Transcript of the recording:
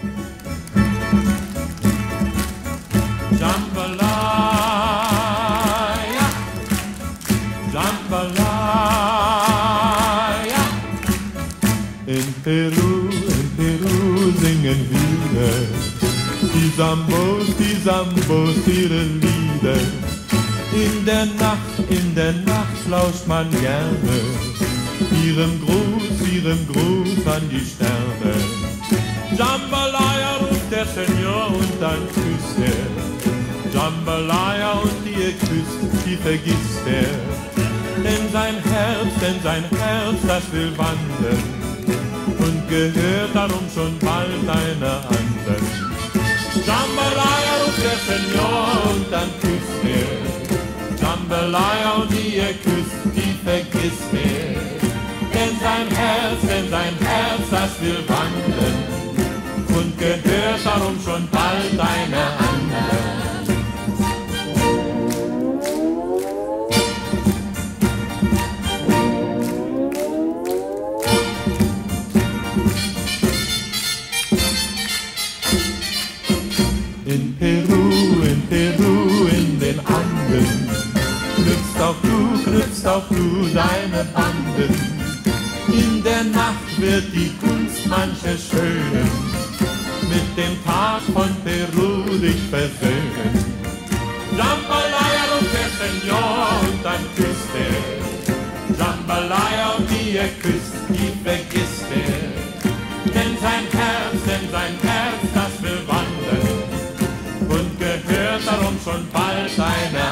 Jambalaya, Jambalaya. In Peru, in Peru singen wir die Sambos, die Sambos ihre Lieder. In der Nacht, in der Nacht lauscht man gerne ihrem Gruß, ihrem Gruß an die Sterne. Jambalaya ruft der Senior und dann küsst er. Jambalaya und die er küsst, die vergisst er. Denn sein Herz, denn sein Herz, das will wandern und gehört darum schon bald einer anderen. Jambalaya ruft der Senior und dann küsst er. Jambalaya und die er küsst, die vergisst er. Denn sein Herz, denn sein Herz, das will wandern gehört darum schon bald einer anderen. In Peru, in Peru, in den Anden, knüpfst auch du, knüpfst auch du deine Banden. In der Nacht wird die Kunst mancher Schönen mit dem Tag von Peru dich versöhnen. Jambalaya, der Senor, und dann küsst er. Jambalaya, und die er küsst, die vergisst er. Denn sein Herz, denn sein Herz, das will wandern. Und gehört darum schon bald einer